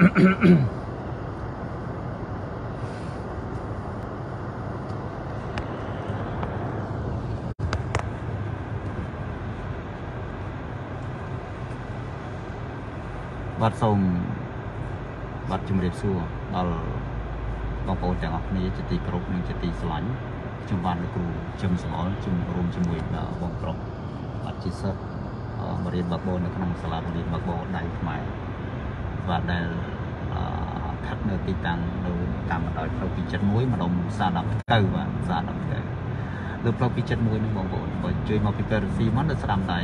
បាទសូមបាទជំរាបសួរដល់បងប្អូនទាំងអស់គ្នាជាទីគោរពនិងជាទីស្រឡាញ់ខ្ញុំបាទលោកគ្រូជឹមសំអល់ជំរួមជាមួយបងប្រុសបាទជាសិស្សបរិញ្ញាបត្រនៅក្នុងសាលាបង្រៀនបាក់បោដៃខ្មែរ បាទដែលស្ថិតនៅទីតាំងនៅតាមបណ្ដោយផ្លូវ271ម្ដុំសា10ទៅបាទសា10ទៅលើផ្លូវ271នឹងបងប្អូនបើជួយមកពីពេរស៊ីមកនៅស្ដាំដៃ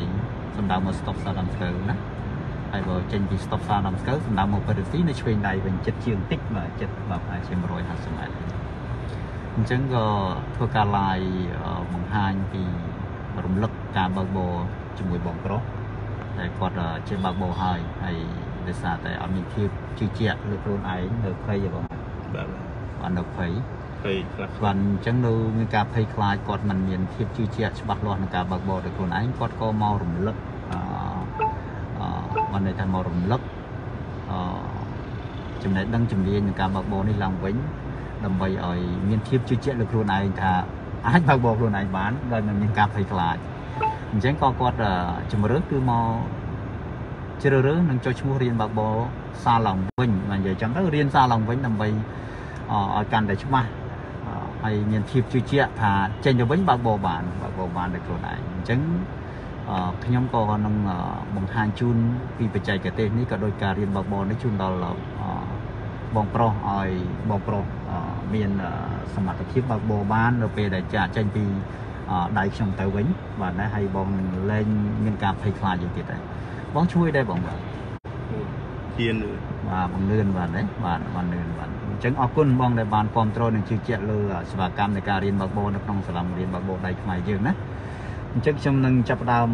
សំដៅមកស្តុបសា10ទៅណាហើយបើចេញពីស្តុបសា10ទៅសំដៅមកពេរស៊ីនៅឆ្វេងដៃវិញចិត្តជាងតិចបាទចិត្តបាទអាចជា150ម៉ែត្រអញ្ចឹងក៏ធ្វើការ live បង្ហាញពីរំលឹកការបើកបរជាមួយបងប្រុសតែគាត់ជាបើកបរហើយហើយ ដោយសារតែអត់មានភាពជឿជាក់លើខ្លួនឯងនៅភ័យបងបាទបាទនៅភ័យភ័យខ្លះបាទអញ្ចឹងនៅមានការភ័យខ្លាចគាត់មិនមានភាពជឿជាក់ច្បាស់លាស់ក្នុងការបើកបរដោយខ្លួនឯងគាត់ក៏មករំលឹកអឺបានន័យថាមករំលឹកអឺចំណេះដឹងជំនាញក្នុងការបើកបរនេះឡើងវិញដើម្បីឲ្យមានភាពជឿជាក់លើខ្លួនឯងថាអាចបើកបរខ្លួនឯងបានដោយមិនមានការភ័យខ្លាចអញ្ចឹងក៏គាត់ជំរឿគឺមក ជ្រើសរើសនឹងចុះឈ្មោះរៀនបើកបរសាឡើងវិញមកនិយាយចឹងទៅរៀនសាឡើងវិញដើម្បីឲ្យកាន់តែច្បាស់ហើយមានភាពជឿជាក់ថាចេញទៅវិញបើកបរបានបើកបរបានដោយខ្លួនឯងអញ្ចឹងខ្ញុំក៏នឹងបង្ហាញជូនពីបច្ចេកទេសនេះក៏ដោយការរៀនបើកបរនេះជូនដល់បងប្រុសឲ្យបងប្រុសមានសមត្ថភាពបើកបរបាននៅពេលដែលចាក់ចេញពីដៃខ្ញុំទៅវិញបាទណាហើយបងលែងមានការភ័យខ្លាចយ៉ាងទៀតដែរ បងជួយដែរបងបាទជានបាទបងលឿនបាទណាបាទបានលឿនបាទអញ្ចឹងអរគុណបងដែលបានគ្រប់គ្រងនិងជឿជាក់លើសេវាកម្មនៃការរៀនបើកបរនៅក្នុងសាលារៀនបើកបរដៃខ្មែរយើងណាអញ្ចឹងខ្ញុំនឹងចាប់ផ្ដើម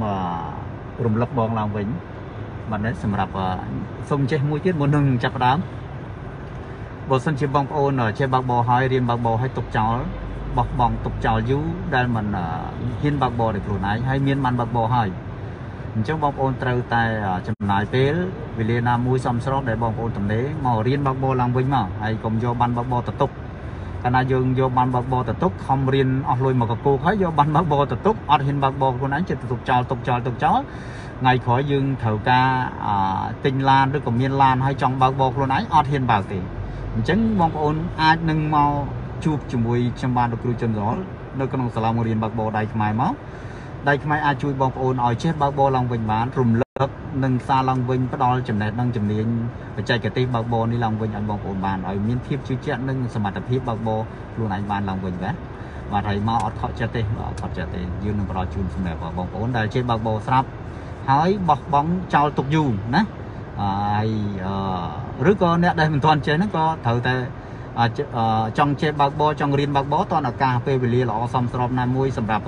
រំលឹកបងឡើងវិញបាទណាសម្រាប់សូមចេះមួយទៀតមុននឹងចាប់ផ្ដើមបើសិនជាបងប្អូនចេះបើកបរហើយរៀនបើកបរហើយទុកចោលបោះបង់ទុកចោលយូរដែលមិនហ៊ានបើកបរដោយខ្លួនឯងហើយមានបានបើកបរហើយ អញ្ចឹងបងប្អូនត្រូវតែចំណាយពេលវេលាណាមួយសមស្របដែលបងប្អូនទំនេរមករៀនបើកបរឡើងវិញមកហើយកុំយកបានបើកបរទៅទុកកាលណាយើងយកបានបើកបរទៅទុកខំរៀនអស់លុយមកកកូកហើយយកបានបើកបរទៅទុកអត់ហ៊ានបើកបរខ្លួនឯងចិត្តទុកចោលទុកចោលទុកចោលថ្ងៃក្រោយយើងត្រូវការទិញឡានឬក៏មានឡានហើយចង់បើកបរខ្លួនឯងអត់ហ៊ានបើកទេអញ្ចឹងបងប្អូនអាចនឹងមកជួបជាមួយខ្ញុំបានលោកគ្រូចិនសរនៅក្នុងសាលាបង្រៀនបើកបរដៃខ្មែរមក ដៃខ្មែរអាចជួយបងប្អូនឲ្យចេះបើកបរឡើងវិញបានរំលឹកនិងសារឡើងវិញផ្ដល់ចំណេះដឹងជំនាញបច្ចេកទេសបើកបរនេះឡើងវិញឲ្យបងប្អូនបានឲ្យមានភាពជឿជាក់និងសមត្ថភាពបើកបរខ្លួនឯងបានឡើងវិញបាទបាទហើយមកអត់ខកចិត្តទេអត់ខកចិត្តទេយើងនឹងផ្ដល់ជូនសម្រាប់បងប្អូនដែលចេះបើកបរស្រាប់ហើយបោះបង់ចោលទុកយូរណាហើយឬក៏អ្នកដែលមិនទាន់ចេះហ្នឹងក៏ត្រូវតែចង់ចេះបើកបរចង់រៀនបើកបរតនឱកាសពេលវេលាល្អសមស្របណាមួយសម្រាប់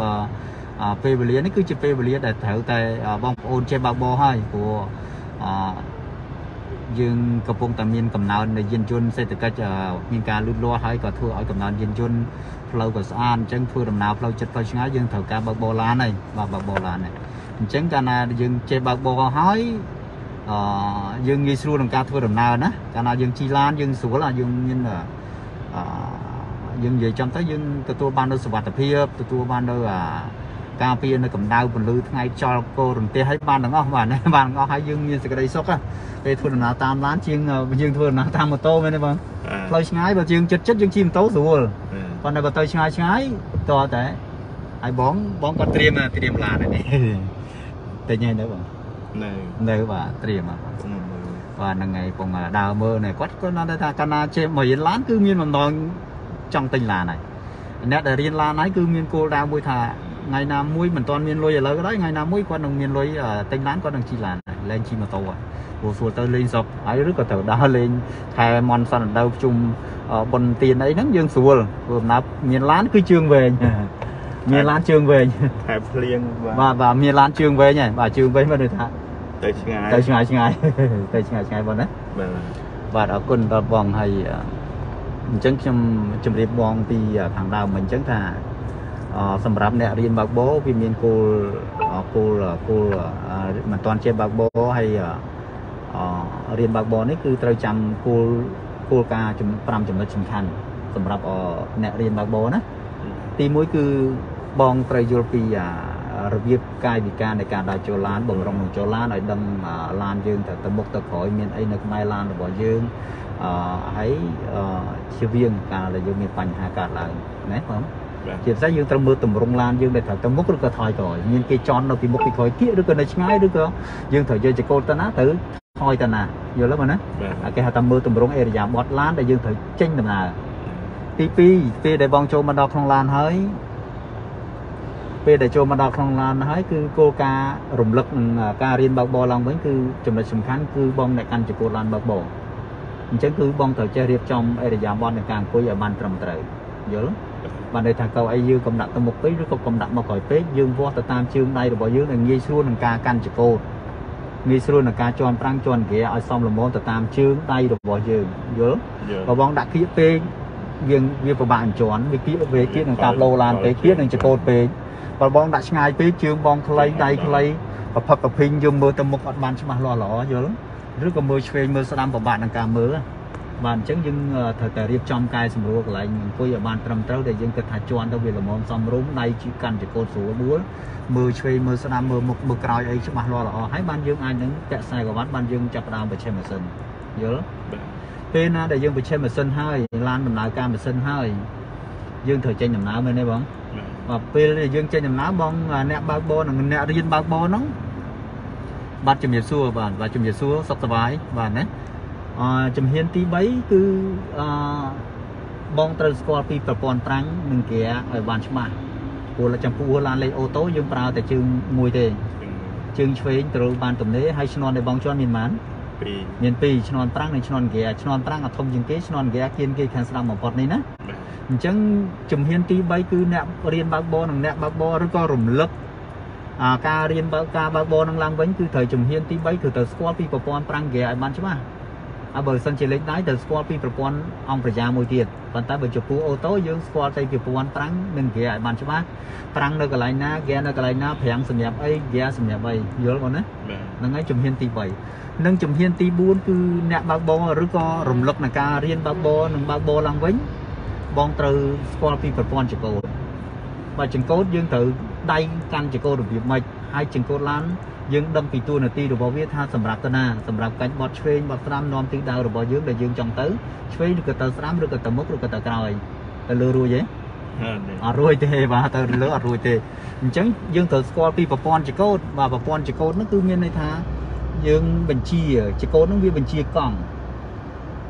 ពេលវេលានេះគឺជាពេលវេលាដែលត្រូវតែបងប្អូនចេះបើកបរហើយព្រោះយើងកំពុងតែមានកំណើននៃយានយន្តសេដ្ឋកិច្ចមានការលូតលាស់ហើយក៏ធ្វើឲ្យកំណើនយានយន្តផ្លូវក៏ស្អាតអញ្ចឹងធ្វើដំណើរផ្លូវចិត្តផ្លូវឆ្ងាយយើងត្រូវការបើកបរឡានហើយបាទបើកបរឡានហើយអញ្ចឹងកាលណាយើងចេះបើកបរហើយអឺយើងងាយស្រួលក្នុងការធ្វើដំណើរណាកាលណាយើងជិះឡានយើងស្រួលយើងមានអឺយើងនិយាយចំទៅយើងទទួលបាននូវសុវត្ថិភាពទទួលបាននូវអា ការពារនៅកម្ដៅពន្លឺថ្ងៃខ្យល់កោរន្ទះឲ្យបានទាំងអស់បាទបានទាំងអស់ហើយយើងមានសេចក្តីសុខពេលធ្វើដំណើរតាមឡានជាងយើងធ្វើដំណើរតាមម៉ូតូមែនទេបងផ្លូវឆ្ងាយបើយើងចិត្តចិត្តយើងជិះម៉ូតូស្រួលប៉ុន្តែបើទៅឆ្ងាយឆ្ងាយតើតែហើយបងបងគាត់ត្រៀមត្រៀមឡាននេះតែញ៉ៃនៅបងនៅនៅបាទត្រៀមបាទហ្នឹងហើយពងដើរមើលនេះគាត់គាត់ nói ថាកាលណាជិះមករៀនឡានគឺមានបំណងចង់ទិញឡានហើយអ្នកដែលរៀនឡានហើយគឺមានគោលដៅមួយថា ថ្ងៃណាមួយមិនទាន់មានលុយឥឡូវក៏ដោយថ្ងៃណាមួយគាត់នឹងមានលុយទិញឡានគាត់នឹងជិះឡានលែងជិះម៉ូតូព្រោះសួរទៅលេងស្រុកហើយឬក៏ត្រូវដើរលេងខែមន់សន្តិដៅជុំបុនទៀនអីហ្នឹងយើងស្រួលព្រោះដំណើរមានឡានគឺជើងវែងមានឡានជើងវែងខែភ្លៀងបាទបាទមានឡានជើងវែងហើយបាទជើងវែងមកដូចថាទៅឆ្ងាយទៅឆ្ងាយឆ្ងាយទៅឆ្ងាយឆ្ងាយបងណាបាទបាទអរគុណដល់បងហើយអញ្ចឹងខ្ញុំជម្រាបបងពីខាងដើមមិញអញ្ចឹងថា សម្រាប់អ្នករៀនបើកបរវាមានគោលគោលគោលមិនតាន់ជាបើកបរហើយអរៀនបើកបរនេះគឺត្រូវចាំគោលគោលការណ៍5ចំណុចសំខាន់សម្រាប់អអ្នករៀនបើកបរណាទី1គឺបងត្រូវយល់ពីអារបៀបកាយវិការនៃការដើរចូលឡានបំរុងនឹងចូលឡានឲ្យដឹងអាឡានយើងទៅទៅមុខទៅក្រោយមានអីនៅក្បែរឡានរបស់យើងអឺហើយអឺជៀសវាងការដែលយើងមានបញ្ហាកើតឡើងណាបងបាទ ជាពិសេសយើងត្រូវមើលទម្រង់ឡានយើងដែលត្រូវទៅមុខឬក៏ថយក្រោយមានគេចន់នៅពីមុខពីក្រោយទៀតឬក៏នៅឆ្ងាយឬក៏យើងត្រូវយកចង្កូតទៅណាទៅថយទៅណាយល់ទេបងណាបាទអាគេហៅថាមើលទម្រង់អេរយាប័តឡានដែលយើងត្រូវចេញដំណើរទី2ពេលដែលបងចូលមកដល់ក្នុងឡានហើយពេលដែលចូលមកដល់ក្នុងឡានហើយគឺគោលការណ៍រំលឹកនឹងការរៀនបើកបរឡើងវិញគឺចំណុចសំខាន់គឺបងអ្នកកាន់ចង្កូតឡានបើកបរអញ្ចឹងគឺបងត្រូវចេះរៀបចំអេរយាប័តនៃការអង្គុយឲ្យបានត្រឹមត្រូវយល់ បានន័យថាកៅអីយើងកំដាក់ទៅមុខពេកឬក៏កំដាក់មកក្រោយពេកយើងវាស់ទៅតាមជើងដៃរបស់យើងដែលងាយស្រួលនឹងការកាន់ចង្កូតងាយស្រួលនឹងការជន់ប្រាំងជន់ហ្គាឲ្យសមល្មមទៅតាមជើងដៃរបស់យើងយល់យល់បើបងដាក់គៀកពេកវាវាពិបាកអញ្ជន់វាគៀកវាគៀកនឹងការលោឡានពេកគៀកនឹងចង្កូតពេកបើបងដាក់ឆ្ងាយពេកជើងបងខ្លីដៃខ្លីប្រផឹកប្រភិញយើងមើលទៅមុខអត់បានច្បាស់លាស់ល្អយល់ឬក៏មើលឆ្វេងមើលស្ដាំពិបាកនឹងការមើល បាទអញ្ចឹងយើងអឺត្រូវតែរៀបចំកែសម្រួលកន្លែងអង្គុយឲ្យបានត្រឹមត្រូវដែលយើងគិតថាជន់ទៅវាល្មមសមរម្យដៃជិះកាន់ចង្កូតស្រួលបួលមើលឆ្វេងមើលស្ដាំមើលមុខមើលក្រោយអីច្បាស់លាស់ល្អហើយបានយើងអាចនឹងតាក់ខ្សែក្រវ៉ាត់បានយើងចាប់ផ្ដើមបញ្ឆេះម៉ាស៊ីនយល់បាទពេលណាដែលយើងបញ្ឆេះម៉ាស៊ីនហើយឡានដំណើរការម៉ាស៊ីនហើយយើងត្រូវចេញដំណើរមែនទេបងបាទបាទពេលដែលយើងចេញដំណើរបងអ្នកបើកបរនិងអ្នករៀនបើកបរហ្នឹងបាទជំរាបសួរបាទបាទជំរាបសួរសុខសប្បាយបាទណា អឺជំហានទី3គឺអឺបងត្រូវស្គាល់ពីប្រព័ន្ធប្រាំងនិងហ្គាឲ្យបានច្បាស់ព្រោះចំពោះឡានលេខអូតូយើងប្រើតែជើងមួយទេជើងឆ្វេងត្រូវបានទំនេរហើយឈ្នាន់ដែលបងជន់មានប៉ុន្មានពីរមានពីរឈ្នាន់ប្រាំងនិងឈ្នាន់ហ្គាឈ្នាន់ប្រាំងអត់ធំជាងគេឈ្នាន់ហ្គាគៀនគេខាងស្ដាំបំផុតនេះណាបាទអញ្ចឹងជំហានទី3គឺអ្នករៀនបើកបរនិងអ្នកបើកបរឬក៏រំលឹកអាការរៀនបើកការបើកបរនឹងឡើងវិញគឺត្រូវជំហានទី3គឺត្រូវស្គាល់ពីប្រព័ន្ធប្រាំងហ្គាឲ្យបានច្បាស់ហើយ បើសិនជាលេខដៃត្រូវស្គាល់ពីប្រព័ន្ធអង្គប្រយាមួយទៀតប៉ុន្តែបើចំពោះអូតូយើងស្គាល់តែពីប្រព័ន្ធប្រាំងនិងហ្គាឲ្យបានច្បាស់ប្រាំងនៅកន្លែងណាហ្គានៅកន្លែងណាប្រាំងសម្រាប់អីហ្គាសម្រាប់អីយល់បងណាបាទហ្នឹងហើយជំហានទី3និងជំហានទី4គឺអ្នកបើកបរឬក៏រំលឹកនៃការរៀនបើកបរនិងបើកបរឡើងវិញបងត្រូវស្គាល់ពីប្រព័ន្ធចង្កូតបើចង្កូតយើងត្រូវដៃកាន់ចង្កូតរបៀបម៉េច ហើយចង្កូតឡានយើងដឹងពីតួនាទីរបស់វាថាសម្រាប់ទៅណាសម្រាប់កាច់បត់ឆ្វេងបត់ស្ដាំនាំទិសដៅរបស់យើងដែលយើងចង់ទៅឆ្វេងឬក៏ទៅស្ដាំឬក៏ទៅមុខឬក៏ទៅក្រោយទៅលើរួចទេអត់ទេអត់រួចទេបាទទៅលើអត់រួចទេអញ្ចឹងយើងត្រូវស្គាល់ពីប្រព័ន្ធចង្កូតបាទប្រព័ន្ធចង្កូតហ្នឹងគឺមានន័យថាយើងបញ្ជាចង្កូតហ្នឹងវាបញ្ជាកង់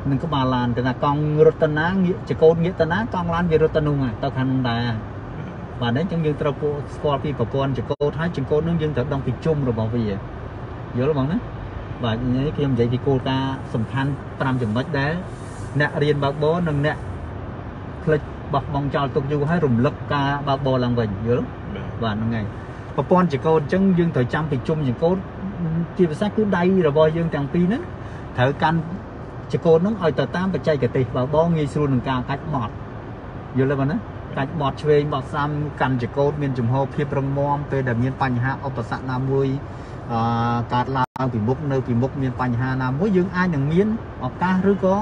នឹងក្បាលឡានទៅណាកង់រត់ទៅណាងាកចង្កូតងាកទៅណាកង់ឡានវារត់ទៅនោះទៅខាងនោះដែរ បាទអញ្ចឹងយើងត្រូវពោស្គាល់ពីប្រព័ន្ធចង្កូតហើយចង្កូតហ្នឹងយើងត្រូវដឹងពីជុំរបស់វាយល់បងណាបាទនេះខ្ញុំនិយាយពីគោលការណ៍សំខាន់5ចំណុចដែលអ្នករៀនបើកបរនិងអ្នកផ្លិចបោះបង់ចោលទុកយូរហើយរំលឹកការបើកបរឡើងវិញយល់បាទបាទហ្នឹងហើយប្រព័ន្ធចង្កូតអញ្ចឹងយើងត្រូវចាំពីជុំចង្កូតជាភាសាគឺដៃរបស់យើងទាំងពីរហ្នឹងត្រូវកាន់ចង្កូតហ្នឹងឲ្យទៅតាមបច្ចេកទេសបើបងងាយស្រួលនឹងការកាច់បត់យល់ទេបងណា កាច់បត់ឆ្វេងបត់ស្ដាំកាន់ចង្កូតមានចំហភាពរឹងមាំពេលដែលមានបញ្ហាឧបសគ្គណាមួយអឺកើតឡើងពីមុខនៅពីមុខមានបញ្ហាណាមួយយើងអាចនឹងមានឱកាសឬក៏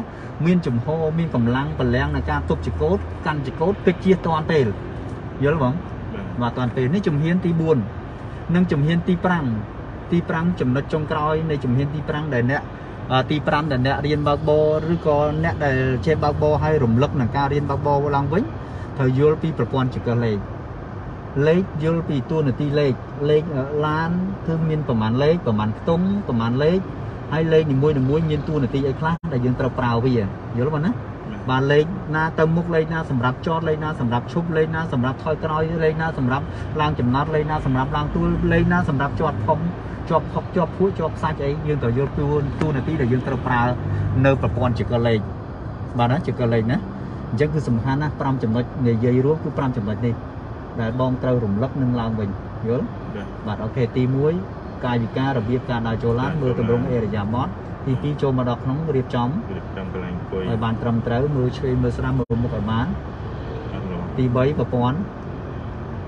មានចំហមានកម្លាំងបលាំងในការទប់ចង្កូតកាន់ចង្កូតពេចជាតាន់ពេលយល់បងបាទបាទតាន់ពេលនេះជំហានទី4និងជំហានទី5ទី5ចំណុចចុងក្រោយនៃជំហានទី5ដែលអ្នកអឺទី5ដែលអ្នករៀនបើកបរឬក៏អ្នកដែលចេះបើកបរហើយរំលឹកនឹងការរៀនបើកបរឡើងវិញ ត្រូវយល់ពីប្រព័ន្ធចង្កឹះលេខលេខយល់ពីតួនាទីលេខលេខអឺឡានគឺមានប្រមាណលេខប្រមាណខ្ទង់ប្រមាណលេខហើយលេខនីមួយៗមានតួនាទីអីខ្លះដែលយើងត្រូវប្រើវាយល់បងណាបាទលេខណាទៅមុខលេខណាសម្រាប់ចតលេខណាសម្រាប់ឈប់លេខណាសម្រាប់ថយក្រោយលេខណាសម្រាប់ឡើងចំណត់លេខណាសម្រាប់ឡើងទួលលេខណាសម្រាប់ជាប់ផុំជាប់ផុកជាប់ភួចជាប់ខ្សាច់អីយើងត្រូវយល់ទួទូនាទីដែលយើងត្រូវប្រើនៅប្រព័ន្ធចង្កឹះលេខបាទណាចង្កឹះលេខណា អញ្ចឹងគឺសំខាន់ណាស់5ចំណុចនិយាយរួមគឺ5ចំណុចនេះដែលបងត្រូវរំលឹកនឹងឡើងវិញយល់បាទបាទអូខេទី1កាយវិការរបៀបការដើរចូលឡានមើលទម្រង់អេរយាប័តទី2ចូលមកដល់ក្នុងរៀបចំរៀបចំកន្លែងអង្គុយឲ្យបានត្រឹមត្រូវមើលឆ្វេងមើលស្ដាំមើលមុខឲ្យបានអត់នោះទី3ប្រព័ន្ធ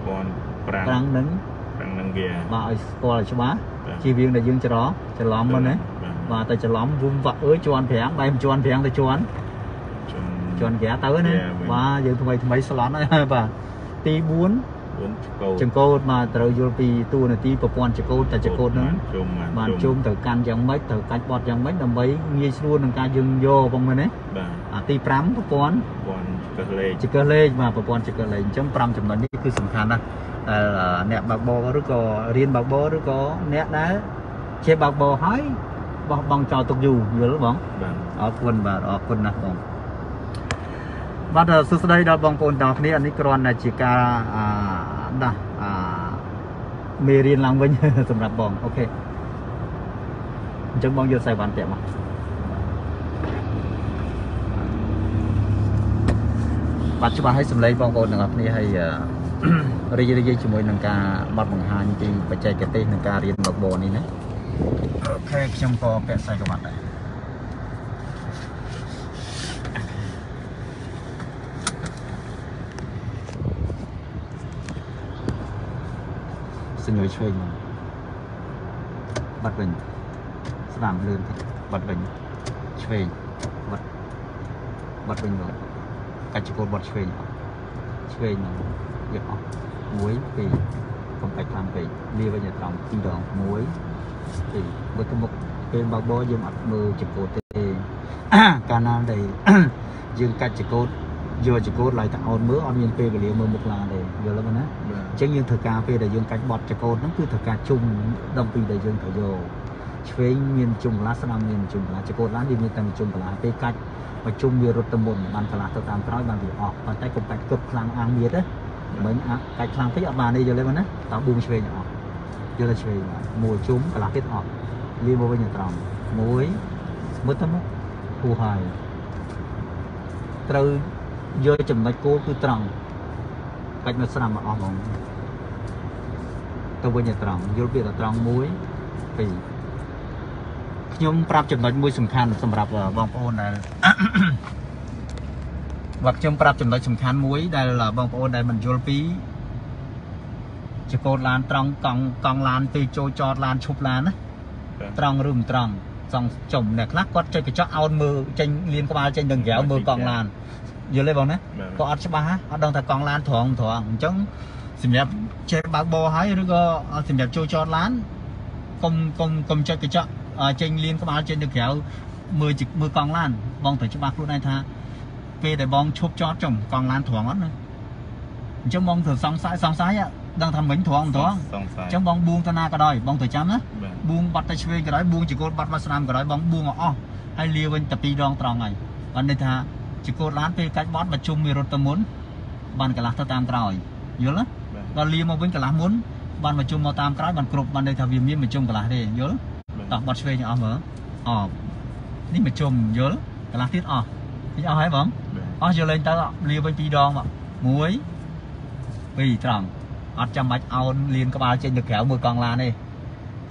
ពាន់ប្រាំងប្រាំងនឹងប្រាំងនឹងវាបាទឲ្យស្គាល់ឲ្យច្បាស់បាទជៀសវាងដែលយើងច្រច្រឡំមុនណាបាទបាទទៅច្រឡំវុំវាក់អើយជន់ប្រាំងបែបជន់ប្រាំងទៅជន់ ជន់ជន់ក្រាទៅណាក្រាវិញបាទយើងថ្មីថ្មីស្លន់ហើយបាទទី4 4កោចង្កូតបាទត្រូវយល់ពីតួនាទីប្រព័ន្ធចង្កូតតែចង្កូតហ្នឹងជុំបានជុំត្រូវកាន់យ៉ាងម៉េចត្រូវកាច់បត់យ៉ាងម៉េចដើម្បីងាយស្រួលក្នុងការយើងយកបងមែនទេបាទអាទី5ប្រព័ន្ធពាន់កឹសលេខចង្កឹះលេខបាទប្រព័ន្ធចង្កឹះលេខអញ្ចឹង5ចំណុចនេះគឺសំខាន់ណាស់ដែលអឺអ្នកបើកបរឬក៏រៀនបើកបរឬក៏អ្នកដែលជាបើកបរហើយបោះបង់ចោលទុកយូរយល់បងបាទអរគុណបាទអរគុណណាស់បង បាទសួស្តីដល់បងប្អូនទាំងអស់គ្នាអានេះគ្រាន់តែជាការអាដាស់អាមេរៀនឡើងវិញសម្រាប់បងអូខេអញ្ចឹងបងយកខ្សែវ៉ាន់ពាក់មកបាទច្បាស់ឲ្យសម្លេងបងប្អូនទាំងអស់គ្នាហើយអឺរីករាយជាមួយនឹងការបត់បង្ហាញពីបច្ចេកទេសក្នុងការរៀនបើកបរនេះណាអូខេខ្ញុំក៏ពាក់ខ្សែក្រវ៉ាត់ដែរ ញ្ញុយឆ្វេងមកបាត់វិញស្ដាំលឿនតិចបាត់វិញឆ្វេងបាត់បាត់វិញមកកាច់ចកូតបាត់ឆ្វេងអស់ឆ្វេងមកយកអស់មួយពីរកុំកាច់ខ្លាំងពេកលាវិញឲ្យត្រង់ពីរដងមួយពីរមើលទៅមុខពេលបើកបោយើងអត់មើលចកូតទេកាលណាដែលយើងកាច់ចកូត យកចកូតឡើងតែអោនមើលអត់មានពេលវេលាមើលមុខឡានទេយល់ទេណាបាទអញ្ចឹងយើងធ្វើការពេលដែលយើងកាច់បត់ចកូតហ្នឹងគឺធ្វើការជុំដល់ពីដែលយើងត្រូវយកឆ្វេងមានជុំកន្លះស្ដាំមានជុំកន្លះចកូតឡានវាមានតែជុំកន្លះពេលកាច់មកជុំវារត់ទៅមុនបានកន្លះទៅតាមក្រោយបានវាអស់ប៉ុន្តែកុំកាច់គប់ខ្លាំងអាំងទៀតណាមិញអាកាច់ខ្លាំងពេកអត់បានទេយល់ទេបងណាតោះប៊ូមឆ្វេងអស់យល់ទេឆ្វេងបាទមួយជុំកន្លះទៀតអស់លាមកវិញឲ្យត្រង់មួយមើលទៅមកគូហើយត្រូវ យកចំណុចគោលគឺត្រង់កាច់មកស្ដាំមកអស់ហ្មងទៅវិញឲ្យត្រង់យល់ពាក្យថាត្រង់មួយពីរខ្ញុំប្រាប់ចំណុចមួយសំខាន់សម្រាប់បងប្អូនដែលបាទខ្ញុំប្រាប់ចំណុចសំខាន់មួយដែលបងប្អូនដែលមិនយល់ពីចកូតឡានត្រង់កង់កង់ឡានពេលចូលចតឡានឈប់ឡានណាបាទត្រង់ឬមិនត្រង់សងចំអ្នកខ្លះគាត់ចុចកញ្ចក់អោនមើលចេញលៀនក្បាលចេញដល់ក្រៅមើលកង់ឡាន យល់ទេបងណាបាទក៏អត់ច្បាស់ហ៎អត់ដឹងថាកង់ឡានត្រង់មិនត្រង់អញ្ចឹងសម្រាប់ចេះបើកបរហើយឬក៏សម្រាប់ចូលចតឡានកុំកុំកុំចុចកញ្ចក់អ่าចេញលៀនក្បាលចេញទៅក្រៅមើលជីមើលកង់ឡានបងត្រូវច្បាស់ខ្លួនឯងថាពេលដែលបងឈប់ចតចំកង់ឡានត្រង់អត់ណាអញ្ចឹងបងត្រូវសង្ស័យសង្ស័យហ៎ដឹងថាមិញត្រង់មិនត្រង់សង្ស័យអញ្ចឹងបងបួងទៅណាក៏ដោយបងត្រូវចាំណាបាទបួងបាត់ទៅឆ្វេងក៏ដោយបួងចង្កូតបាត់មកស្នាមក៏ដោយបងបួងឲ្យអស់ហើយលាវិញតែពីរដងត្រង់ហើយបានន័យថា ចង្កូតឡានពេលកាច់បត់មកជុំវារត់ទៅមុនបានកន្លះទៅតាមក្រោយយល់ទេបាទដល់លាមកវិញកន្លះមុនបានមកជុំមកតាមក្រោយបានគ្រប់បានន័យថាវាមានមកជុំកន្លះទេយល់តោះបត់ឆ្វេងឲ្យអស់មើលអបនេះមកជុំយល់កន្លះទៀតអស់នេះអស់ហើយបងបាទអស់យកលេងទៅលាវិញពីរដងមកមួយពីរត្រង់អត់ចាំបាច់អោនលៀនក្បាលចេញទៅក្រៅមើលកង់ឡានទេ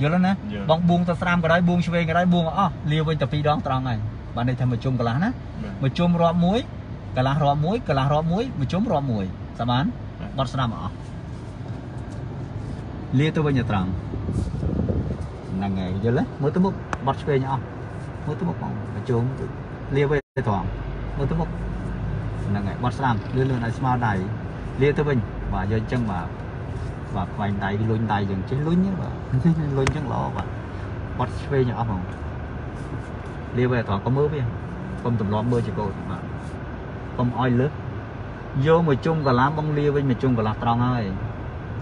យល់ទេណាយល់បងបួងទៅស្រាមក៏ដោយបួងឆ្វេងក៏ដោយបួងអស់លាវិញតែពីរដងត្រង់ហើយ បានន័យថាមកជុំកន្លះណាបាទមកជុំរាប់មួយកន្លះរាប់មួយកន្លះរាប់មួយមកជុំរាប់មួយសាបានបត់ស្នាមអស់លាទៅវិញទៅត្រង់ហ្នឹងហើយយល់ទេមើលទៅមុខបត់ឆ្វេងអស់មើលទៅមុខបងមកជុំលាវិញទៅត្រង់មើលទៅមុខហ្នឹងហើយបត់ស្នាមលឿនលឿនឲ្យស្មើដៃលាទៅវិញបាទយកអញ្ចឹងបាទបាទខ្វែងដៃលុញដៃយ៉ាងចេះលុញទេបាទលុញអញ្ចឹងល្អបាទបត់ឆ្វេងឲ្យអស់ហ្មង លាវិញទៅត្រង់ក៏មើលវាកុំទម្លាប់មើលចកោតបាទកុំឲ្យលើសយកមកជុំកន្លះបងលាវិញមកជុំកន្លះត្រង់ហើយ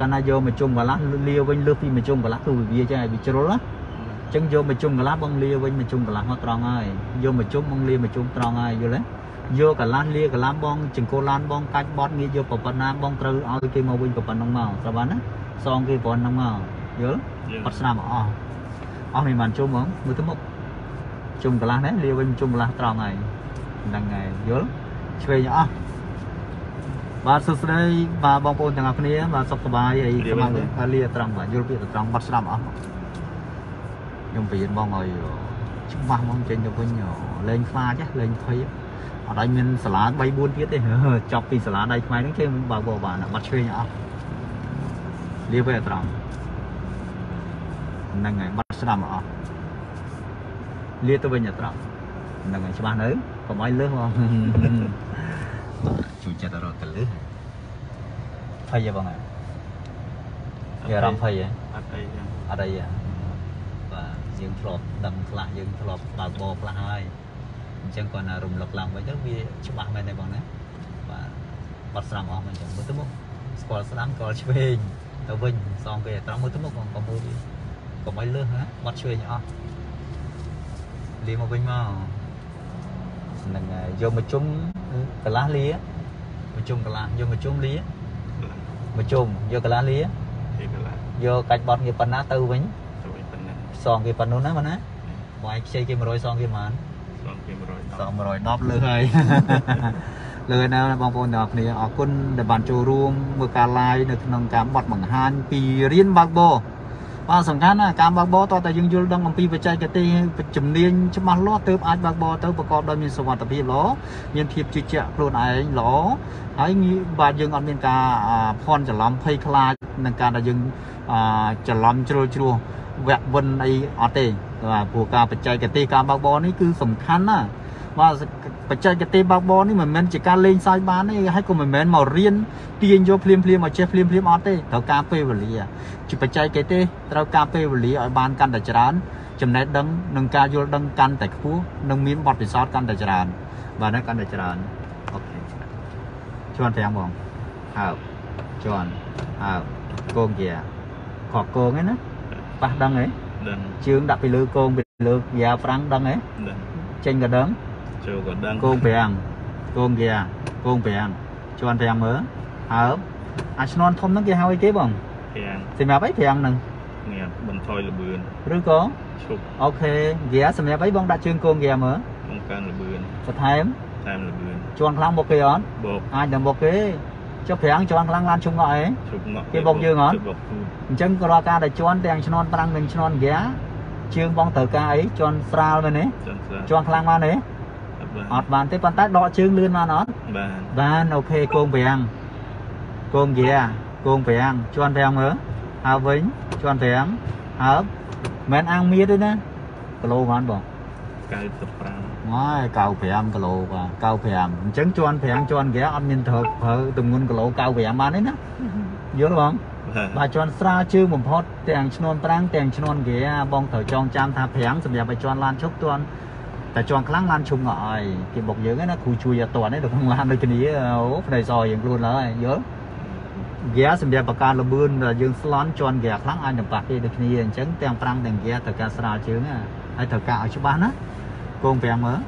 កាលណាយកមកជុំកន្លះលាវិញលើសពីមកជុំកន្លះគឺវាចេះឲ្យវាជ្រុលណាអញ្ចឹងយកមកជុំកន្លះបងលាវិញមកជុំកន្លះមកត្រង់ហើយយកមកជុំបងលាមកជុំត្រង់ហើយយល់ទេយកកន្លះលាកន្លះបងចង្កូតឡានបងកាច់បត់ងាកយកប្រប៉ុណ្ណាបងត្រូវឲ្យគេមកវិញប្រប៉ុណ្ណឹងមកត្រូវបានណាសងគេប្រប៉ុណ្ណឹងមកយល់បាត់ស្នាមអស់អស់មិនបានជុំហ្មងមើលទៅមុខ ជុំកន្លះនេះលាវិញជុំកន្លះត្រង់ហើយហ្នឹងហើយយល់ឆ្វេងអស់បាទសួស្តីបាទបងប្អូនទាំងអស់គ្នាបាទសុខសប្បាយអីស្មារតីបាទលាត្រង់បាទយល់ពីត្រង់បាត់ស្នាមអស់ខ្ញុំបរៀនបងឲ្យច្បាស់ហ្មងចេញទៅវិញលេងខ្លាចណាលេងភ័យអត់ឲ្យមានសាលា3 4ទៀតទេចប់ពីសាលាដៃខ្មែរហ្នឹងគេបើកបរបានបាត់ឆ្វេងអស់លាទៅឲ្យត្រង់ហ្នឹងហើយបាត់ស្ដាំអស់ លាទៅវិញអាត្រង់ហ្នឹងហើយច្បាស់នៅកុំឲ្យលើសបងបាទជួយចិត្តរកកលឹះភ័យទេបងគេអារម្មណ៍ភ័យហ៎អត់អីចឹងអត់អីហ៎បាទយើងធ្លាប់ដឹងខ្លះយើងធ្លាប់បើកបរខ្លះហើយអញ្ចឹងគាត់ណារំលឹកឡើងវិញទៅវាច្បាស់មែនទេបងណាបាទបាត់ស្រាំអស់មកអញ្ចឹងមើលទៅមុខស្គាល់ស្ដាំស្គាល់ឆ្វេងទៅវិញសងគេត្រង់មើលទៅមុខបងកុំមើលវាកុំឲ្យលើសណាបាត់ឆ្វេងអស់ លាមកវិញមកហ្នឹងហើយយកមកជុំកន្លះលាមកជុំកន្លះយកមកជុំលាមកជុំយកកន្លះលាគេកន្លះយកកាច់បត់គេប៉ុណ្ណាទៅវិញទៅវិញប៉ុណ្ណឹងសងគេប៉ុណ្ណូនណាបងណាបងឯងខ្ចីគេ100សងគេប៉ុន្មានសងគេ110សង110លើហើយលើណាបងប្អូនទាំងអស់គ្នាអរគុណដែលបានចូលរួមមើលការ live នៅក្នុងការបត់បង្ហាញពីរៀនបើកបរ បាទសំខាន់ណាការបើកបរតើតែយើងយល់ដឹងអំពីបច្ចេកទេសជំនាញច្បាស់លាស់ទើបអាចបើកបរទៅប្រកបដោយមានសុវត្ថិភាពល្អមានភាពជឿជាក់ខ្លួនឯងល្អហើយងាយបាទយើងអត់មានការអាភ័ន្តច្រឡំភ័យខ្លាចនឹងការដែលយើងអាច្រឡំជ្រុលជ្រោះវាក់វិនអីអត់ទេបាទព្រោះការបច្ចេកទេសការបើកបរនេះគឺសំខាន់ណា បាទបច្ចេកទេសបើកបរនេះមិនមែនជាការលេងសើចបានទេហើយក៏មិនមែនមករៀនទាញយកភ្លាមភ្លាមមកចេះភ្លាមភ្លាមអត់ទេត្រូវការពេលវេលាជាបច្ចេកទេសត្រូវការពេលវេលាឲ្យបានកាន់តែច្រើន ចំណេះដឹងនិងការយល់ដឹងកាន់តែខ្ពស់និងមានបទពិសោធន៍កាន់តែច្រើនបាទហ្នឹងកាន់តែច្រើនអូខេជាន់5បងហើបជាន់ហើបគងជាខកគងឯណាប៉ះដឹងឯងដឹងជើងដាក់ពីលើគងពីលើយ៉ាប្រាំងដឹងឯងដឹងចេញក៏ដឹង ចូលក៏ដឹងគងប្រាំងគងជាគងប្រាំងជាន់ប្រាំងមើលហើបអាឆ្នន់ធំហ្នឹងគេហៅអីគេបងទាំងសម្រាប់អីប្រាំងហ្នឹងងាប់បន្ថយលបឿនឬក៏ឈប់អូខេហ្គាសម្រាប់អីបងដាក់ជើងគងហ្គាមើលបង្កើនលបឿនបន្ថែមតាមលបឿនជាន់ខ្លាំងបុកគេអត់បោកអាចនឹងបុកគេចុះប្រាំងជាន់ខ្លាំងឡានជុំងអត់អីឈប់ងក់គេបុកយើងអត់គេបុកទូតអញ្ចឹងក៏រាល់ការដែលជាន់ទាំងឆ្នន់ប្រាំងនិងឆ្នន់ហ្គាជើងបងត្រូវការអីជាន់ស្រាលមែនទេចន្ទស្រាជាន់ខ្លាំងបានទេ អត់បានអត់បានទេប៉ុន្តែដកជើងលឿនបានអត់បានបានអូខេគងប្រាំងគងហ្គាគងប្រាំងជាន់ប្រាំងមើលហើបវិញជាន់ប្រាំងហើបមិនអាំងមៀតទេណាគីឡូបានបង95ម៉ែ95គីឡូបាទ95អញ្ចឹងជាន់5ជាន់ហ្គាអត់មានត្រូវប្រើទម្ងន់គីឡូ95បានទេណាយល់បងបាទបាទជាន់ស្រាលជើងបំផុតទាំងឈ្នួនប្រាំងទាំងឈ្នួនហ្គាបងត្រូវចងចាំថាប្រាំងសម្រាប់ឲ្យជាន់ឡានឈប់ទាន់ តែជាន់ខ្លាំងឡានឈុំក៏អយគេបុកយើងហ្នឹងណាគ្រូជួយអត់ទាន់ទេនៅក្នុងឡានដូចគ្នាអូផ្នែកសយើងខ្លួនហើយយល់ហ្គាសម្រាប់បកការលបឿនដែលយើងស្លន់ជាន់ហ្គាខ្លាំងអាចនឹងប៉ះគេដូចគ្នាអញ្ចឹងទាំងប្រាំងទាំងហ្គាត្រូវការស្រាលជើងណាហើយត្រូវការឲ្យច្បាស់ណាគងប្រាំងមើល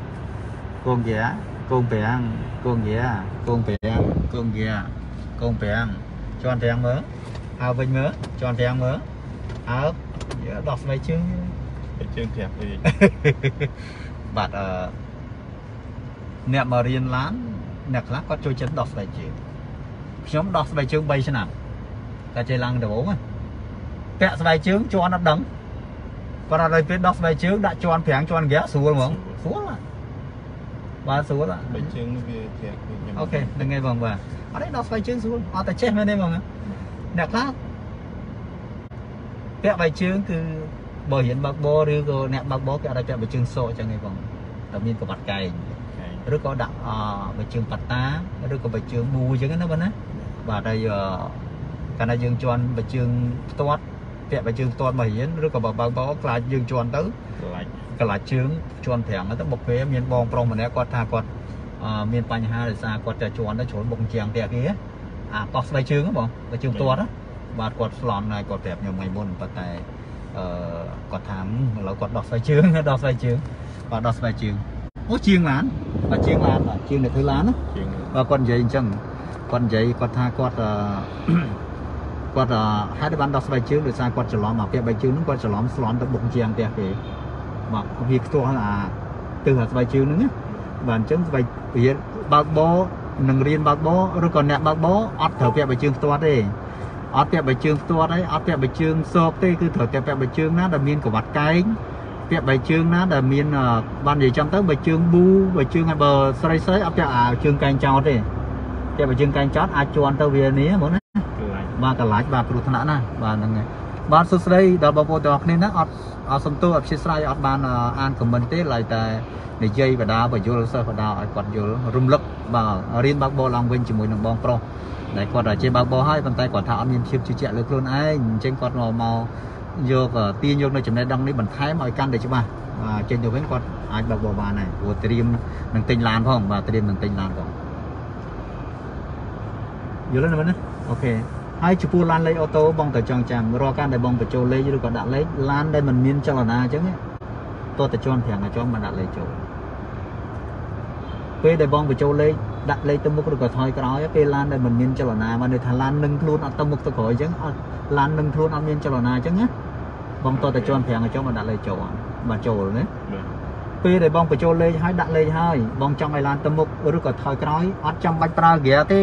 គងហ្គាគងប្រាំងគងហ្គាគងប្រាំងគងហ្គាគងប្រាំងជាន់ប្រាំងមើលហើបវិញមើលជាន់ទាំងមើលហើបយកដោះស្បែកជើងទៅជើងប្រាប់ពេក បាទអឺអ្នកមករៀនឡានអ្នកខ្លះគាត់ចូលចិត្តដោះស្បែកជើងខ្ញុំដោះស្បែកជើង3ឆ្នាំតែចេះឡើងដំបូងណាពាក់ស្បែកជើងជាន់អត់ដឹងគាត់អត់ឲ្យពេលដោះស្បែកជើងដាក់ជាន់ប្រាំងជាន់ហ្គាស្រួលហ្មងស្រួលណាបាទស្រួលណាបីជើងនេះវាប្រាប់ពេកខ្ញុំអូខេហ្នឹងហើយបងបាទអត់ទេដោះស្បែកជើងស្រួលអត់តែចេះមែនទេបងអ្នកខ្លះពាក់បែកជើងគឺ បើរៀនបើកបរឬក៏អ្នកបើកបរគេអត់ឲ្យពាក់បែកជើងសក់អញ្ចឹងទេបងតែមានកបាត់កែងឬក៏ដាក់អបែកជើងប៉ាតាឬក៏បែកជើងមូអញ្ចឹងណាបងណាបាទហើយអកាលណាយើងជន់បែកជើងផ្ទាត់ពាក់បែកជើងផ្ទាត់មករៀនឬក៏បើបើកបរខ្លាចយើងជន់ទៅខ្លាច់កន្លះជើងជន់ប្រាំងទៅបុកពេលមានបងប្រុសម្នាក់គាត់ថាគាត់អឺមានបញ្ហាដោយសារគាត់តែជន់ទៅជ្រុលបុកជាងផ្ទះគេអាកោះស្បែកជើងហ៎បងស្បែកជើងទាត់ណាបាទគាត់ស្លន់ហើយគាត់ប្រាប់ខ្ញុំថ្ងៃមុនប៉ុន្តែ អឺគាត់ថាឥឡូវគាត់ដោះស្បែកជើងដោះស្បែកជើងបាទដោះស្បែកជើងអូជាងឡានបាទជាងឡានបាទជាងអ្នកធ្វើឡានណាជើងបាទគាត់និយាយអញ្ចឹងគាត់និយាយគាត់ថាគាត់អឺគាត់អឺហេតុតែបានដោះស្បែកជើងដោយសារគាត់ច្រឡំអាពាក់បែកជើងហ្នឹងគាត់ច្រឡំស្លន់ទៅបុកជាងផ្ទះគេបាទវាខ្ទាស់អាទិសអាស្បែកជើងហ្នឹងណាបាទអញ្ចឹងស្បែករៀនបើកបរនឹងរៀនបើកបរឬក៏អ្នកបើកបរអត់ត្រូវពាក់បែកជើងផ្ទាត់ទេ អត់ពាក់បែកជើងផ្ទាត់ទេអត់ពាក់បែកជើងសោកទេគឺត្រូវតែពាក់បែកជើងណាដែលមានកវ៉ាត់កែងពាក់បែកជើងណាដែលមានអឺបាននិយាយចឹងទៅបែកជើងប៊ូបែកជើងឲ្យបើស្រីស្រីអត់ពាក់អាជើងកែងចោតទេពាក់បែកជើងកែងចោតអាចជន់ទៅវានេះហ្មងណាខ្លាច់បាទកន្លាច់បាទគ្រោះថ្នាក់ណាបាទហ្នឹងហើយ បាទសួស្តីដល់បងប្អូនទាំងអស់គ្នាណាអត់អត់សំទោសអព្យាស្រ័យអត់បានអានខមមិនទេឡើយតែនិយាយបដាបយលសិស្សបដាឲ្យគាត់យល់រំលឹកបាទរៀនបើកបរឡើងវិញជាមួយនឹងបងប្រុសដែលគាត់តែជាបើកបរហើយប៉ុន្តែគាត់ថាអត់មានភាពជឿជាក់លើខ្លួនឯងអញ្ចឹងគាត់មកមកយកទាញយកនៅចំណេះដឹងនេះបន្ថែមឲ្យកាន់តែច្បាស់បាទចេញទៅវិញគាត់អាចបើកបរបានដែរព្រោះត្រៀមនឹងទិញឡានផងបាទត្រៀមនឹងទិញឡានផងយល់ទេណាអូខេ ហើយចំពោះឡានលេខអូតូបងតើចង់ចាំរាល់ការដែលបងបញ្ចូលលេខឬក៏ដាក់លេខឡានដែលមិនមានចលនាអញ្ចឹងតើតើជន់ប្រាំងអាចងមិនដាក់លេខចូលពេលដែលបងបញ្ចូលលេខដាក់លេខទៅមុខឬក៏ថយក្រោយពេលឡានដែលមិនមានចលនាមកន័យថាឡាននឹងខ្លួនអត់ទៅមុខទៅក្រោយអញ្ចឹងអត់ឡាននឹងខ្លួនអត់មានចលនាអញ្ចឹងណាបងតើតើជន់ប្រាំងអាចងមិនដាក់លេខចូលបាទចូលណាពេលដែលបងបញ្ចូលលេខហើយដាក់លេខហើយបងចង់ឲ្យឡានទៅមុខឬក៏ថយក្រោយអត់ចាំបាច់ប្រើហ្គាទេ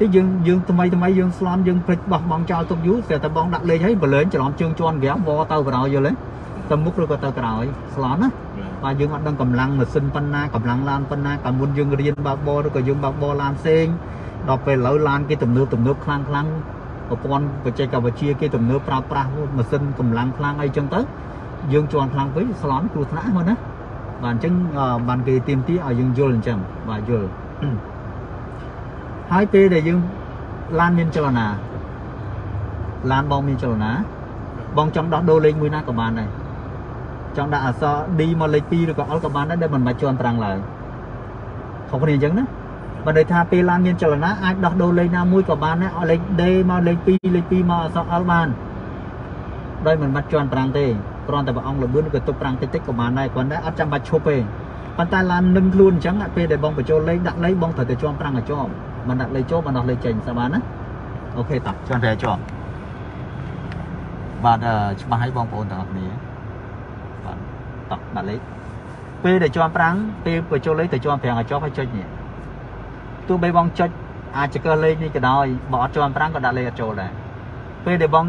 ទីយើងយើងថ្មីថ្មីយើងស្លន់យើងភ្លេចបោះបង់ចោលទុកយូរស្ទើរតែបងដាក់លេខហើយបលែងច្រឡំជើងជន់ក្រាមវទៅក្រោយយល់ទេទៅមុខឬក៏ទៅក្រោយស្លន់ណាបាទយើងអត់ដឹងកម្លាំងម៉ាស៊ីនប៉ុណ្ណាកម្លាំងឡានប៉ុណ្ណាកាលមុនយើងរៀនបើកបរឬក៏យើងបើកបរឡានផ្សេងដល់ពេលឥឡូវឡានគេទំនើបទំនើបខ្លាំងខ្លាំងប្រព័ន្ធបច្ចេកវិទ្យាគេទំនើបប្រើប្រាស់ម៉ាស៊ីនកម្លាំងខ្លាំងអីចឹងទៅយើងជន់ខ្លាំងពេកស្លន់គ្រោះថ្នាក់មកណាបាទអញ្ចឹងបានគេទៀមទីឲ្យយើងយល់អញ្ចឹងបាទយល់ ហើយពេលដែលយើងឡានមានចលនាឡានបងមានចលនាបងចង់ដោះដូរលេខមួយណាក៏បានដែរចង់ដាក់អក្សរ D មកលេខ2ឬក៏ L ក៏បានដែរដែលមិនបាច់ជាន់ប្រាំងឡើយខុសគ្នាអញ្ចឹងណាបើន័យថាពេលឡានមានចលនាអាចដោះដូរលេខណាមួយក៏បានដែរឲ្យលេខ D មកលេខ2លេខ2មកអក្សរ L បានដោយមិនបាច់ជាន់ប្រាំងទេគ្រាន់តែព្រះអង្គលបឿនក៏ទុកប្រាំងតិចតិចក៏បានដែរគ្រាន់តែអត់ចាំបាច់ឈប់ទេ ប៉ុន្តែឡាននឹងខ្លួនអញ្ចឹងពេលដែលបងបញ្ចូលលេខដាក់លេខបងត្រូវតែជាន់ប្រាំងឲ្យជាប់មិនដាក់លេខចូលមិនដាក់លេខចេញស្អាបានណាអូខេតោះជន់តែជាប់បាទច្បាស់ហើយបងប្អូនទាំងអស់គ្នាបាទតោះដាក់លេខពេលដែលជាប់ប្រាំងពេលបញ្ចូលលេខទៅជាប់ប្រាំងឲ្យជាប់ហើយចុចនេះទោះបីបងចុចអាចចកើលេខនេះក៏ដោយបើអត់ជាប់ប្រាំងក៏ដាក់លេខអត់ចូលដែរពេលដែលបង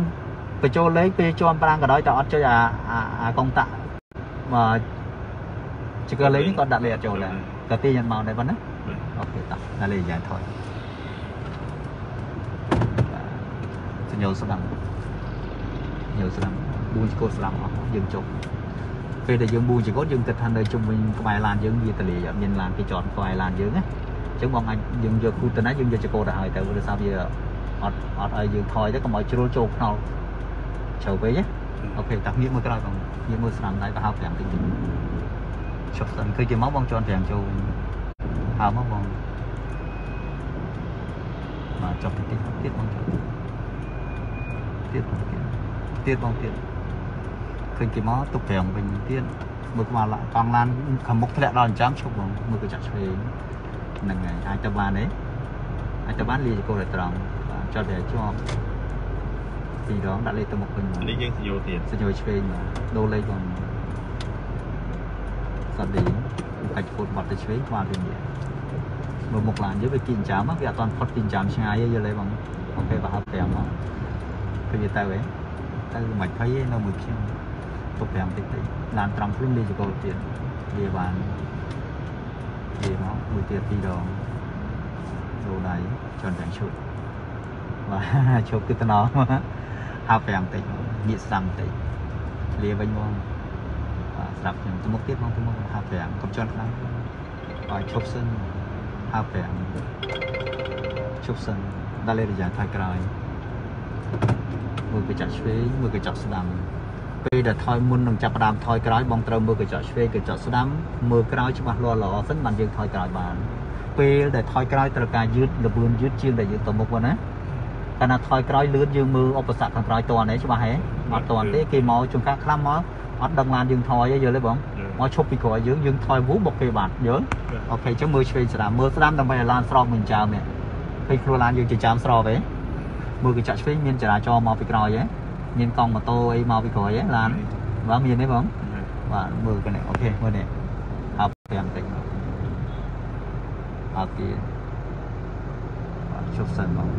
បញ្ចូលលេខពេលជាប់ប្រាំងក៏ដោយតែអត់ចុចអាអាកុងតាក់មក ចកើលេខនេះក៏ដាក់លេខអត់ចូលដែរក៏ទាញអត់មកដែរប៉ុណ្ណាអូខេតោះដាក់លេខយ៉ាងថយញោស្ដាំញោស្ដាំបួនឆ្កូតស្ដាំអស់យើងជប់ពេលដែលយើងបួនឆ្កូតយើងគិតថានៅជុំវិញក្បែរឡានយើងវាទលាអត់មានឡានគេចតក្បែរឡានយើងណាអញ្ចឹងបងអាចយើងយកគូទៅណាយើងយកឆ្កូតទៅហើយទៅដោយសារវាអត់អត់ឲ្យយើងថយទៅកុំឲ្យជ្រុលចូលខ្នល់ជ្រៅពេកណាអូខេតាងាកមើលក្រោយបងងាកមើលស្ដាំដៃប្រហែល5តិចតិច ឈប់សិនឃើញគេមកបងជន់5ចូលហើមកបងបាទចប់តិចទៀតបងចប់ទៀតបងទៀតទៀតបងទៀតឃើញគេមកទុកប្រាំវិញទៀតមើលក្បាលកង់ឡានខាងមុខធ្លាក់ដល់អញ្ចឹងឈប់បងមើលកញ្ចក់ឆ្វេងហ្នឹងហើយអាចទៅបានទេអាចទៅបានលាចគោលត្រង់បាទចុចវាជាប់ពីរដងដាក់លេខទៅមុខវិញមកនេះយើងសញ្ញោទៀតសញ្ញោឆ្វេងមកដូរលេខបង សតឌីបាច់ពុតបាត់ទៅឆ្វេងខ្វល់វិញមើលមុខឡានយើងវាគិតចាំវាអត់ទាន់ផុតពីចាំឆ្ងាយទេយល់ទេបងអូខេបើហៅ5មកឃើញទៅហ៎ទៅមិនភ័យទេនៅមួយខ្ញុំទុក5តិចតិចឡានត្រង់ខ្លួនលេចកលទៀតវាបានវាមកមួយទៀតពីរដងដូរដៃជន់ទាំងឈុតបាទឈប់គឺតំណហៅ5តិចងាកស្ដាំតិចលាវិញមកបាទ ស្ដាប់ខ្ញុំទៅមុខទៀតមកទៅមុខហៅ5កុំជន់ខ្លាំងឲ្យឈប់សិនហៅ5ឈប់សិនដល់លេរយៈថយក្រោយមើលកញ្ចក់ឆ្វេងមើលកញ្ចក់ស្ដាំពេលដែលថយមុននឹងចាប់ផ្ដើមថយក្រោយបងត្រូវមើលកញ្ចក់ឆ្វេងកញ្ចក់ស្ដាំមើលក្រោយច្បាស់លាស់ល្អសិនបានយើងថយក្រោយបានពេលដែលថយក្រោយត្រូវការយឺតលបឿនយឺតជាងដែលយើងទៅមុខណាកាលណាថយក្រោយលឿនយើងមើលឧបសគ្គខាងក្រោយតនេះច្បាស់ហេអត់តទេគេមកជួនកាលខ្លះមក អត់ដឹងឡានយើងថយទេយល់ទេបងមកឈប់ពីក្រោយយើងយើងថយវូបុកគេបាត់យល់អូខេអញ្ចឹងមើលឆ្វេងស្ដាំមើលស្ដាំដើម្បីឲ្យឡានស្រោបមិនចាំនេះឃើញខ្លួនឡានយើងចិញ្ចាំស្រោបទេមើលកញ្ចក់ឆ្វេងមានចរាចរណ៍មកពីក្រោយហ៎មានកង់ម៉ូតូអីមកពីក្រោយហ៎ឡានបាទមានទេបងបាទមើលកនេះអូខេមើលនេះអប5តិចអត់ទៀតបាទជប់សិនបង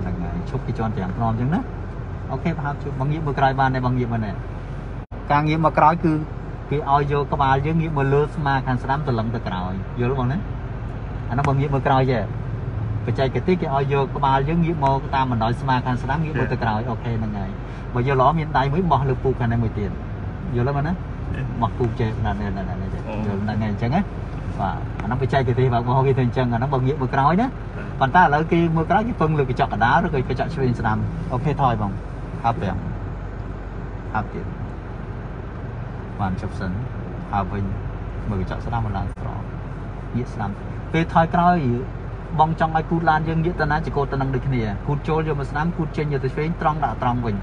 ហ្នឹងហើយឈប់ពីជាន់5ភ្នំអញ្ចឹងណាអូខេប្រហែលជប់បងងាកមើលក្រោយបានទេបងងាកមើលនេះ ការងាកមកក្រោយគឺគេឲ្យយកក្បាលយើងងាកមើលលើស្មាខាងស្ដាំទៅលឹងទៅក្រោយយល់បងណាអានោះបងងាកមើលក្រោយទេបច្ចេកទេសគេឲ្យយកក្បាលយើងងាកមកតាមបណ្ដោយស្មាខាងស្ដាំងាកមកទៅក្រោយអូខេហ្នឹងហើយបើយកល្អមានដៃមួយបោះលើពូកខាងនេះមួយទៀតយល់ទេមែនណាបោះពូកចេះណាស់ណាស់ណាស់ណាស់យល់ហ្នឹងហើយអញ្ចឹងណាបាទអាហ្នឹងបច្ចេកទេសបើមកគេធ្វើអញ្ចឹងអាហ្នឹងបើងាកមកក្រោយណាប៉ុន្តែឥឡូវគេមើលក្រោយគេពឹងលើកញ្ចក់កណ្ដាលឬក៏កញ្ចក់ឆ្វេងស្ដាំអូខេថយបងហាប់ទាំងហាប់ទៀត បានជប់សិនហាប់វិញមើលកញ្ចក់ស្ដាំបណ្ដាស្រងាកស្ដាំពេលថយក្រោយបងចង់ឲ្យគូតឡានយើងងាកទៅណាចកោទៅនឹងដូចគ្នាគូតចូលយកមកស្ដាំគូតចេញយកទៅឆ្វេងត្រង់ដាក់ត្រង់វិញ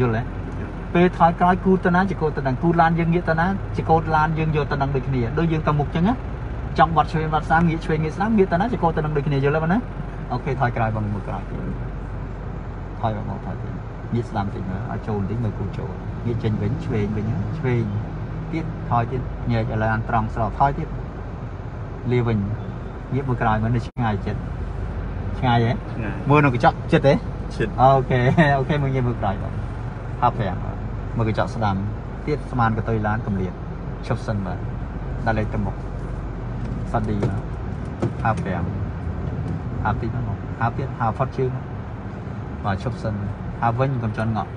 យល់ទេពេលថយក្រោយគូតទៅណាចកោទៅនឹងគូតឡានយើងងាកទៅណាចកោឡានយើងយកទៅនឹងដូចគ្នាដូចយើងទៅមុខចឹងណាចង់បាត់ឆ្វេងបាត់ស្ដាំងាកឆ្វេងងាកស្ដាំងាកទៅណាចកោទៅនឹងដូចគ្នាយល់ទេបងណាអូខេថយក្រោយបងមើលក្រោយថយបងថយទៀតងាកស្ដាំតិចមើលឲ្យចូលបន្តិចមើលគូចូល ងាកចេញវិញឆ្វេងវិញឆ្វេងទៀតថយទៀតញែកឥឡូវអានត្រង់ស្របថយទៀតលាវិញងាកមើលក្រោយមើលនៅឆ្ងាយចិត្តឆ្ងាយហ៎ឆ្ងាយមើលនៅកញ្ចក់ចិត្តទេឈិតអូខេអូខេមើលងាកមើលក្រោយបងហាប់ប្រាំមើលកញ្ចក់ស្ដាំទៀតស្មានកតុយឡានកំលៀតឈប់សិនបាទដល់លេខទៅមុខសតឌីហាប់ប្រាំហាប់តិចមកហាប់ទៀតហាប់ផុតជើងបាទឈប់សិនហាប់វិញកុំចន់ងក់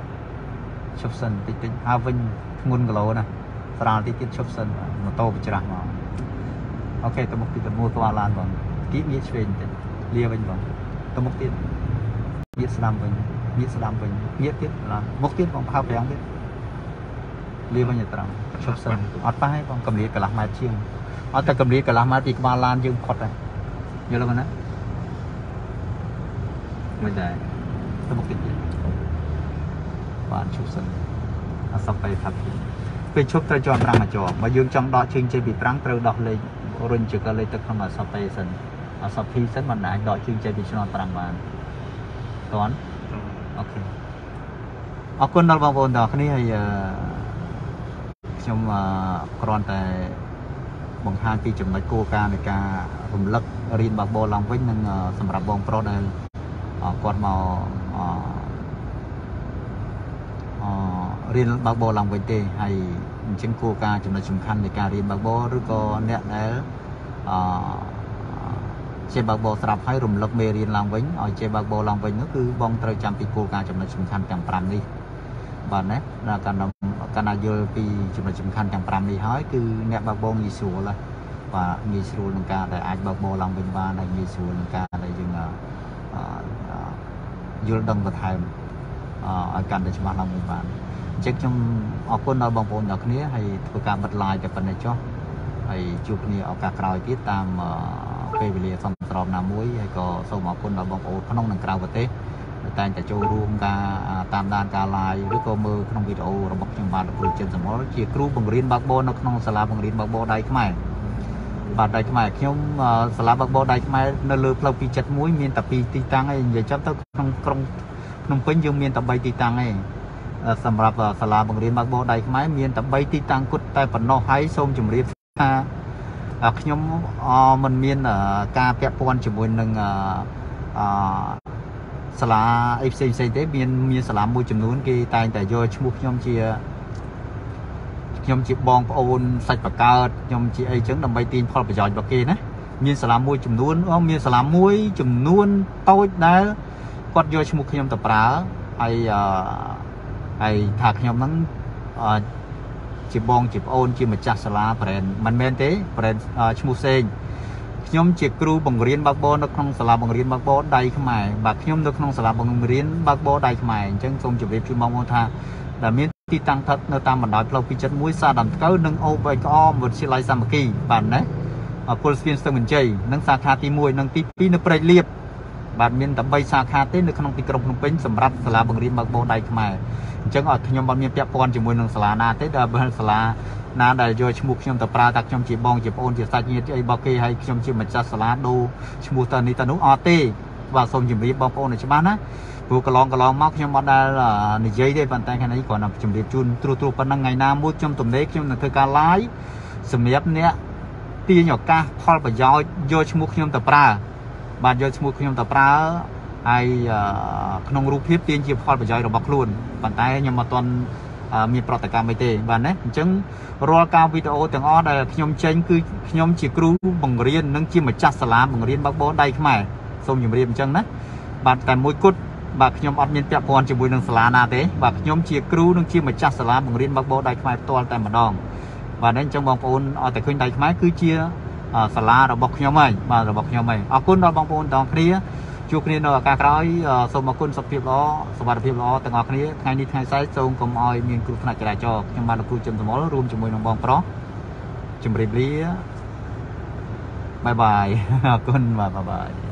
ឈប់សិនតិចតិចហាប់វិញធ្ងន់គីឡូណាស្រាលតិចទៀតឈប់សិនបាទម៉ូតូបច្រាស់មកអូខេទៅមុខទៀតទៅមួស្វាឡានបងគៀកងាកឆ្វេងតិចលាវិញបងទៅមុខទៀតញាតស្ដាំវិញញាតស្ដាំវិញញាតទៀតឡាមុខទៀតបងផៅប្រាំងទៀតលាវិញឲ្យត្រង់ឈប់សិនអត់ប៉ះទេបងកម្រាលកន្លះម៉ែត្រជាងអត់តែកម្រាលកន្លះម៉ែត្រពីក្បាលឡានយើងផុតហើយយល់ទេបងណាមិនដែរទៅមុខទៀតទៀត បានឈប់សិនអត់សពទៅថាពីពេលឈប់ត្រូវជាប់ប្រាំងមកជាប់បើយើងចង់ដកជើងចេញពីប្រាំងត្រូវដោះលេខរុញជើងលេខទឹកក្នុងអសពទៅសិនអសពពីសិនមិនអាចដកជើងចេញពីឆ្នោតប្រាំងបានតន់អូខេអរគុណដល់បងប្អូនទាំងអស់គ្នាហើយអឺខ្ញុំអឺគ្រាន់តែបង្ហាញពីចំណុចគោលការណ៍នៃការរំលឹករៀនបើកបរឡើងវិញនិងអឺសម្រាប់បងប្រុសដែលអឺគាត់មកអឺអឺ រៀនបើកបរឡើងវិញទេហើយអញ្ចឹងគោលការណ៍ចំណុចសំខាន់នៃការរៀនបើកបរឬក៏អ្នកដែលអឺជាបើកបរស្រាប់ហើយរំលឹកមេរៀនឡើងវិញឲ្យជាបើកបរឡើងវិញនោះគឺបងត្រូវចាំពីគោលការណ៍ចំណុចសំខាន់ទាំង5នេះបាទណាដល់កាលណាកាលណាយល់ពីចំណុចសំខាន់ទាំង5នេះហើយគឺអ្នកបើកបរងាយស្រួលណាបាទងាយស្រួលនឹងការដែលអាចបើកបរឡើងវិញបានហើយងាយស្រួលនឹងការដែលយើងអឺអឺយល់ដឹងបន្ថែមអឺ ឲ្យកាន់តែច្បាស់ឡើងវិញបានអញ្ចឹងខ្ញុំអរគុណដល់បងប្អូនទាំងគ្នាហើយធ្វើការបិទ live តែប៉ុណ្ណេះចុះហើយជួបគ្នាឱកាសក្រោយទៀតតាមអឺពេលវេលាសមស្របណាមួយហើយក៏សូមអរគុណដល់បងប្អូនក្នុងនិងក្រៅប្រទេសដែលតែងតែចូលរួមការតាមដានការ live ឬក៏មើលក្នុងវីដេអូរបស់ខ្ញុំបាទលោកគ្រូចិនសមលជាគ្រូបង្រៀនបើកបរនៅក្នុងសាលាបង្រៀនបើកបរដៃខ្មែរបាទដៃខ្មែរខ្ញុំអឺសាលាបើកបរដៃខ្មែរនៅលើផ្លូវ271មានតែ2ទីតាំងឯងនិយាយចាំទៅក្នុងក្រុង ភ្នំពេញយើងមានតែ3ទីតាំងឯងអឺសម្រាប់សាលាបង្រៀនបើកបរដៃខ្មែរមានតែ3ទីតាំងគត់តែប៉ុណ្ណោះហើយសូមជម្រាបថាអ่าខ្ញុំអមិនមានអឺការពាក់ព័ន្ធជាមួយនឹងអឺអឺសាលាអីផ្សេងផ្សេងទេមានមានសាលាមួយចំនួនគេតែងតែយកឈ្មោះខ្ញុំជាខ្ញុំជាបងប្អូនសាច់បកើតខ្ញុំជាអីចឹងដើម្បីទាញផលប្រយោជន៍របស់គេណាមានសាលាមួយចំនួនអូមានសាលាមួយចំនួនតូចដែល គាត់យកឈ្មោះខ្ញុំទៅប្រើហើយអឺហើយថាខ្ញុំហ្នឹងអឺជាបងជាប្អូនជាម្ចាស់សាលា brand មិនមែនទេ brand ឈ្មោះផ្សេងខ្ញុំជាគ្រូបង្រៀនបើកបរនៅក្នុងសាលាបង្រៀនបើកបរដៃខ្មែរបាទខ្ញុំនៅក្នុងសាលាបង្រៀនបើកបរដៃខ្មែរអញ្ចឹងសូមជម្រាបជូនបងប្អូនថាដែលមានទីតាំងស្ថិតនៅតាមបណ្ដោយផ្លូវ271សាដំស្កូវនិងអូបៃក្អមវិទ្យាល័យសាមគ្គីបាទណាពលស្ពានស្ទឹងមានជ័យនិងសាខាទី1និងទី2នៅព្រែកលៀប បាទមានតែ3សាខាទេនៅក្នុងទីក្រុងភ្នំពេញសម្រាប់សាលាបង្រៀនបើកបរដៃខ្មែរអញ្ចឹងអត់ខ្ញុំអត់មានពាក់ព័ន្ធជាមួយនឹងសាលាណាទេតែបើសាលាណាដែលយកឈ្មោះខ្ញុំទៅប្រើថាខ្ញុំជាបងជាប្អូនជាសាច់ញាតិអីរបស់គេហើយខ្ញុំជាម្ចាស់សាលាដូរឈ្មោះតនេះតនោះអត់ទេបាទសូមជម្រាបបងប្អូនឲ្យច្បាស់ណាព្រោះកន្លងកន្លងមកខ្ញុំអត់ដែលនិយាយទេប៉ុន្តែខាងនេះគ្រាន់តែជម្រាបជូនត្រួសត្រាសប៉ុណ្ណឹងថ្ងៃណាមួយខ្ញុំទំនេរខ្ញុំនឹងធ្វើការ live សម្រាប់អ្នកទាញឱកាសផលប្រយោជន៍យកឈ្មោះខ្ញុំទៅប្រើ បាទយកឈ្មោះខ្ញុំទៅប្រើហើយក្នុងរូបភាពទាញជាផលប្រយោជន៍របស់ខ្លួនប៉ុន្តែខ្ញុំអត់ទាន់មានប្រតិកម្មអីទេបាទណាអញ្ចឹងរាល់ការវីដេអូទាំងអស់ដែលខ្ញុំចេញគឺខ្ញុំជាគ្រូបង្រៀននិងជាម្ចាស់សាលាបង្រៀនបើកបរដៃខ្មែរសូមជម្រាបអញ្ចឹងណាបាទតែមួយគត់បាទខ្ញុំអត់មានពាក់ព័ន្ធជាមួយនឹងសាលាណាទេបាទខ្ញុំជាគ្រូនិងជាម្ចាស់សាលាបង្រៀនបើកបោដៃខ្មែរផ្ទាល់តែម្ដងបាទអញ្ចឹងបងប្អូនអត់តែឃើញដៃខ្មែរគឺជា សាលារបស់ខ្ញុំហើយបាទរបស់ខ្ញុំហើយអរគុណដល់បងប្អូនទាំងគ្នាជួបគ្នានៅឱកាសក្រោយសូមអរគុណសុខភាពល្អសុខភាពល្អទាំងអស់គ្នាថ្ងៃនេះថ្ងៃស្អែកសូមកុំឲ្យមានគ្រោះថ្នាក់ចរាចរណ៍ខ្ញុំបានលោកគ្រូចិនសមលរួមជាមួយនឹងបងប្រុសជម្រាបលាបាយបាយអរគុណបាទបាយបាយ